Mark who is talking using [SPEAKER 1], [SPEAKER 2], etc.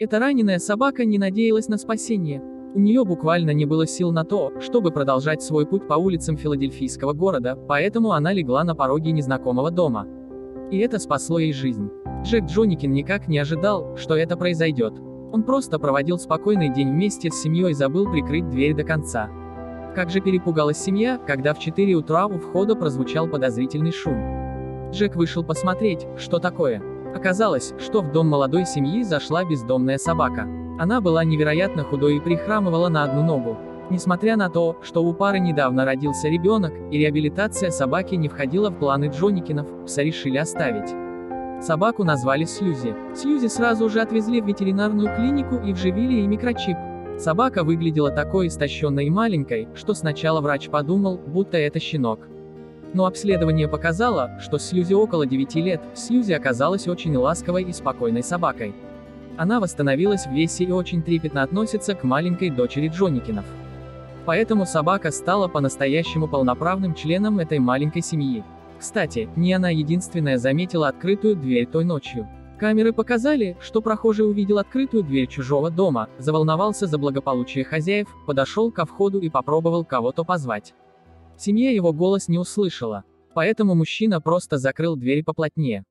[SPEAKER 1] Эта раненая собака не надеялась на спасение. У нее буквально не было сил на то, чтобы продолжать свой путь по улицам филадельфийского города, поэтому она легла на пороге незнакомого дома. И это спасло ей жизнь. Джек Джоникин никак не ожидал, что это произойдет. Он просто проводил спокойный день вместе с семьей и забыл прикрыть дверь до конца. Как же перепугалась семья, когда в 4 утра у входа прозвучал подозрительный шум. Джек вышел посмотреть, что такое. Оказалось, что в дом молодой семьи зашла бездомная собака. Она была невероятно худой и прихрамывала на одну ногу. Несмотря на то, что у пары недавно родился ребенок, и реабилитация собаки не входила в планы Джоникинов, пса решили оставить. Собаку назвали Сьюзи. Сьюзи сразу же отвезли в ветеринарную клинику и вживили ей микрочип. Собака выглядела такой истощенной и маленькой, что сначала врач подумал, будто это щенок. Но обследование показало, что Сьюзи около 9 лет, Сьюзи оказалась очень ласковой и спокойной собакой. Она восстановилась в весе и очень трепетно относится к маленькой дочери Джоникинов. Поэтому собака стала по-настоящему полноправным членом этой маленькой семьи. Кстати, не она единственная заметила открытую дверь той ночью. Камеры показали, что прохожий увидел открытую дверь чужого дома, заволновался за благополучие хозяев, подошел ко входу и попробовал кого-то позвать. Семья его голос не услышала. Поэтому мужчина просто закрыл дверь поплотнее.